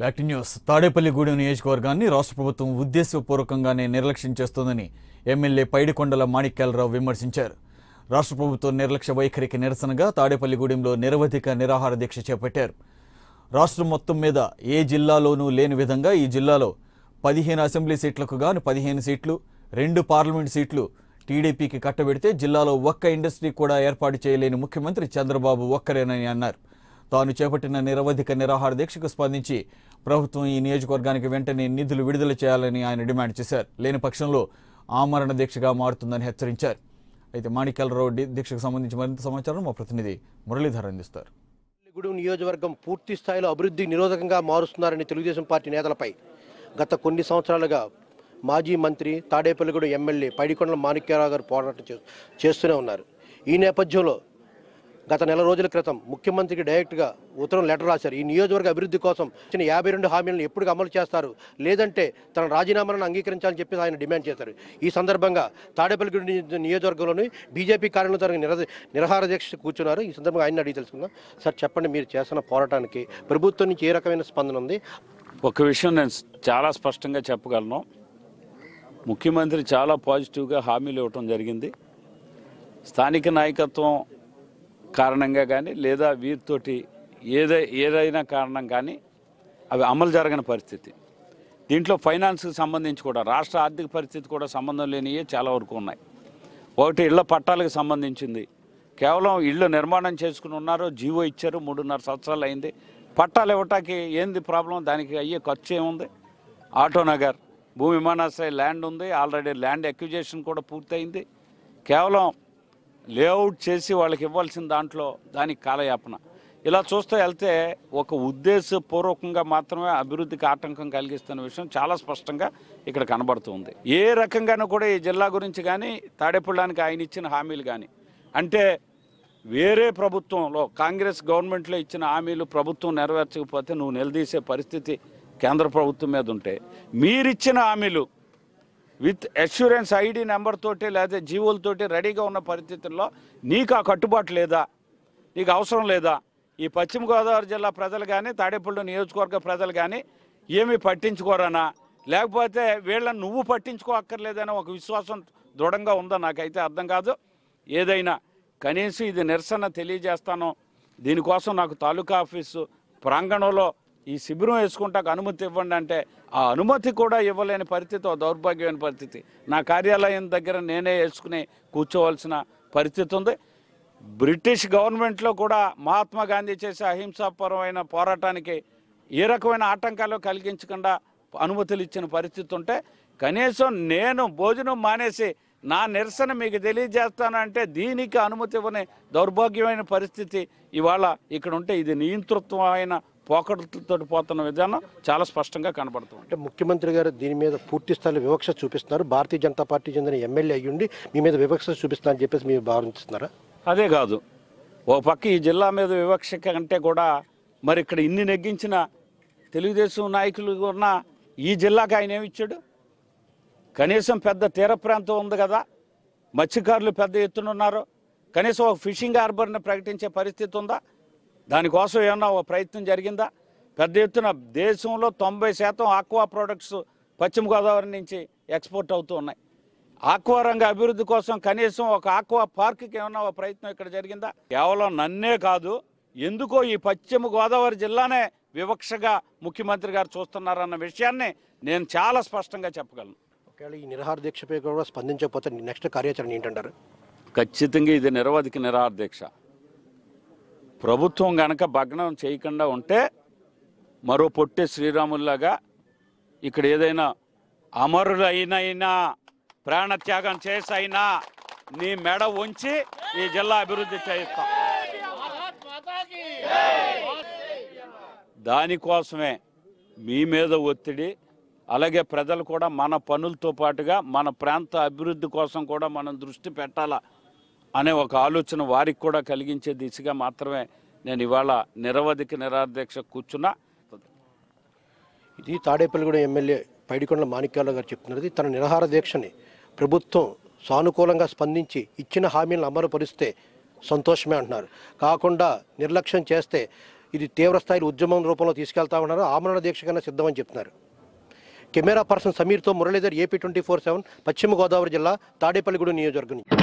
Back news. Tadepalligudem నియోజకవర్గాన్ని రాష్ట్ర ప్రభుత్వం ఉద్దేశపూర్వకంగానే నిర్లక్ష్యం చేస్తోందని ఎమ్మెల్యే పైడికొండల మాణిక్యాలరావు విమర్శించారు. రాష్ట్ర ప్రభుత్వం నిర్లక్ష్య వైఖరికి నిరసనగా తాడేపల్లిగూడెంలో నిరవధిక నిరాహార దీక్ష చేపట్టారు. రాష్ట్రం మొత్తం మీద ఏ జిల్లాలోనూ లేని విధంగా ఈ జిల్లాలో పదిహేను అసెంబ్లీ సీట్లకు గాను పదిహేను సీట్లు రెండు పార్లమెంట్ సీట్లు టీడీపీకి కట్టబెడితే జిల్లాలో ఒక్క ఇండస్ట్రీ కూడా ఏర్పాటు చేయలేని ముఖ్యమంత్రి చంద్రబాబు ఒక్కరేనని అన్నారు. తాను చేపట్టిన నిరవధిక నిరాహార దీక్షకు స్పందించి ప్రభుత్వం ఈ నియోజకవర్గానికి వెంటనే నిధులు విడుదల చేయాలని ఆయన డిమాండ్ చేశారు. లేని పక్షంలో ఆమరణ దీక్షగా మారుతుందని హెచ్చరించారు. అయితే మాణిక్యాలరావు దీక్షకు సంబంధించి మరింత సమాచారం మా ప్రతినిధి మురళీధర్ అందిస్తారు. గూడెం నియోజకవర్గం పూర్తి స్థాయిలో అభివృద్ధి నిరోధకంగా మారుస్తున్నారని తెలుగుదేశం పార్టీ నేతలపై గత కొన్ని సంవత్సరాలుగా మాజీ మంత్రి తాడేపల్లిగూడ ఎమ్మెల్యే పైడికొండల మాణిక్యరావు గారు పోరాటం చేస్తూనే ఉన్నారు. ఈ నేపథ్యంలో గత నెల రోజుల క్రితం ముఖ్యమంత్రికి డైరెక్ట్గా ఉత్తరం లెటర్ రాశారు. ఈ నియోజకవర్గ అభివృద్ధి కోసం ఇచ్చిన యాభై రెండు హామీలను ఎప్పుడు అమలు చేస్తారు? లేదంటే తన రాజీనామాలను అంగీకరించాలని చెప్పి ఆయన డిమాండ్ చేశారు. ఈ సందర్భంగా తాడేపల్లిగూడి నియోజకవర్గంలోని బీజేపీ కార్యాలయంలో జరిగిన నిర నిరహార దీక్ష కూర్చున్నారు. ఈ సందర్భంగా ఆయన అడిగి తెలుసుకుందాం. సార్ చెప్పండి మీరు చేస్తున్న పోరాటానికి ప్రభుత్వం నుంచి ఏ రకమైన స్పందన ఉంది? ఒక విషయం నేను చాలా స్పష్టంగా చెప్పగలను. ముఖ్యమంత్రి చాలా పాజిటివ్గా హామీలు ఇవ్వటం జరిగింది. స్థానిక నాయకత్వం కారణంగా కానీ లేదా వీరితోటి ఏదై ఏదైనా కారణం కానీ అవి అమలు జరగని పరిస్థితి. దీంట్లో ఫైనాన్స్కి సంబంధించి కూడా రాష్ట్ర ఆర్థిక పరిస్థితి కూడా సంబంధం లేనియే చాలా వరకు ఉన్నాయి. ఒకటి ఇళ్ళ పట్టాలకు సంబంధించింది. కేవలం ఇళ్ళు నిర్మాణం చేసుకుని ఉన్నారు జీవో ఇచ్చారు మూడున్నర సంవత్సరాలు అయింది. పట్టాలు ఇవ్వటానికి ఏంది ప్రాబ్లం? దానికి అయ్యే ఖర్చు ఏముంది? ఆటో నగర్ భూమి విమానాశ్రయ ల్యాండ్ ఉంది. ఆల్రెడీ ల్యాండ్ అక్విజేషన్ కూడా పూర్తయింది. కేవలం లేఅవుట్ చేసి వాళ్ళకి ఇవ్వాల్సిన దాంట్లో దానికి కాలయాపన. ఇలా చూస్తూ వెళ్తే ఒక ఉద్దేశపూర్వకంగా మాత్రమే అభివృద్ధికి ఆటంకం కలిగిస్తున్న విషయం చాలా స్పష్టంగా ఇక్కడ కనబడుతుంది ఏ రకంగానూ కూడా ఈ జిల్లా గురించి కానీ తాడేపల్లానికి ఆయన ఇచ్చిన హామీలు కానీ అంటే వేరే ప్రభుత్వంలో కాంగ్రెస్ గవర్నమెంట్లో ఇచ్చిన హామీలు ప్రభుత్వం నెరవేర్చకపోతే నువ్వు నిలదీసే పరిస్థితి కేంద్ర ప్రభుత్వం మీద ఉంటే మీరిచ్చిన హామీలు విత్ అష్యూరెన్స్ ఐడి నెంబర్ తోటి లేదా జీవోలతోటి రెడీగా ఉన్న పరిస్థితుల్లో నీకు ఆ కట్టుబాటు లేదా? నీకు అవసరం లేదా? ఈ పశ్చిమ గోదావరి జిల్లా ప్రజలు కానీ తాడేపల్లి నియోజకవర్గ ప్రజలు కానీ ఏమీ పట్టించుకోరనా? లేకపోతే వీళ్ళని నువ్వు పట్టించుకోక్కర్లేదనే ఒక విశ్వాసం దృఢంగా ఉందా? నాకైతే అర్థం కాదు. ఏదైనా కనీసం ఇది నిరసన తెలియజేస్తాను. దీనికోసం నాకు తాలూకా ఆఫీసు ప్రాంగణంలో ఈ శిబిరం వేసుకుంటాకు అనుమతి ఇవ్వండి అంటే ఆ అనుమతి కూడా ఇవ్వలేని పరిస్థితి ఓ దౌర్భాగ్యమైన పరిస్థితి. నా కార్యాలయం దగ్గర నేనే వేసుకుని కూర్చోవలసిన పరిస్థితి ఉంది. బ్రిటిష్ గవర్నమెంట్లో కూడా మహాత్మా గాంధీ చేసే అహింసాపరమైన పోరాటానికి ఏ రకమైన ఆటంకాలు కలిగించకుండా అనుమతులు ఇచ్చిన పరిస్థితి ఉంటే కనీసం నేను భోజనం మానేసి నా నిరసన మీకు తెలియజేస్తానంటే దీనికి అనుమతి ఇవ్వని దౌర్భాగ్యమైన పరిస్థితి ఇవాళ ఇక్కడ ఉంటే ఇది నియంతృత్వమైన పోకడలతో పోతున్న విధానం చాలా స్పష్టంగా కనబడుతుంది అంటే ముఖ్యమంత్రి గారు దీని మీద పూర్తి స్థాయిలో వివక్ష చూపిస్తున్నారు. భారతీయ జనతా పార్టీ చెందిన ఎమ్మెల్యే అయ్యుండి మీ మీద వివక్ష చూపిస్తున్నారని చెప్పేసి మీరు భావిస్తున్నారా? అదే కాదు. ఓ పక్క ఈ జిల్లా మీద వివక్ష కంటే కూడా మరి ఇక్కడ ఇన్ని నెగ్గించిన తెలుగుదేశం నాయకులు ఉన్న ఈ జిల్లాకి ఆయన ఏమి ఇచ్చాడు? కనీసం పెద్ద తీర ప్రాంతం ఉంది కదా. మత్స్యకారులు పెద్ద ఎత్తున ఉన్నారు. కనీసం ఒక ఫిషింగ్ హార్బర్ని ప్రకటించే పరిస్థితి ఉందా? దానికోసం ఏమన్నా ఒక ప్రయత్నం జరిగిందా? పెద్ద ఎత్తున దేశంలో తొంభై శాతం ఆక్వా ప్రోడక్ట్స్ పశ్చిమ గోదావరి నుంచి ఎక్స్పోర్ట్ అవుతూ ఉన్నాయి. ఆక్వా రంగ అభివృద్ధి కోసం కనీసం ఒక ఆక్వా పార్క్కి ఏమన్నా ఒక ప్రయత్నం ఇక్కడ జరిగిందా? కేవలం నన్నే కాదు ఎందుకో ఈ పశ్చిమ గోదావరి జిల్లానే వివక్షగా ముఖ్యమంత్రి గారు చూస్తున్నారన్న విషయాన్ని నేను చాలా స్పష్టంగా చెప్పగలను. ఒకవేళ ఈ నిరహార దీక్షపై కూడా స్పందించకపోతే నెక్స్ట్ కార్యాచరణ ఏంటంటారు? ఖచ్చితంగా ఇది నిరవధిక నిరాహార దీక్ష. ప్రభుత్వం గనక భగ్నం చేయకుండా ఉంటే మరో పొట్టే శ్రీరాముల్లాగా ఇక్కడ ఏదైనా అమరులైనైనా ప్రాణత్యాగం చేసైనా నీ మెడ ఉంచి ఈ జిల్లా అభివృద్ధి చేయిస్తాం. దానికోసమే మీ మీద ఒత్తిడి అలాగే ప్రజలు కూడా మన పనులతో పాటుగా మన ప్రాంత అభివృద్ధి కోసం కూడా మనం దృష్టి పెట్టాలా? అనే ఒక ఆలోచన వారికి కూడా కలిగించే దిశగా మాత్రమే నేను ఇవాళ నిరవధిక నిరాధ్యక్ష కూర్చున్నా. ఇది తాడేపల్లిగూడెం ఎమ్మెల్యే పైడికొండల మాణిక్యాల గారు చెప్తున్నది. తన నిరహార దీక్షని ప్రభుత్వం సానుకూలంగా స్పందించి ఇచ్చిన హామీలను అమలుపరిస్తే సంతోషమే అంటున్నారు. కాకుండా నిర్లక్ష్యం చేస్తే ఇది తీవ్రస్థాయి ఉద్యమం రూపంలో తీసుకెళ్తామన్నారు ఆమరణ దీక్ష కన్నా సిద్ధమని చెప్తున్నారు. Camera person సమీర్తో Muralidhar AP twenty four seven Paschima Godavari జిల్లా తాడేపల్లిగూడెం నియోజకవర్గం నుంచి.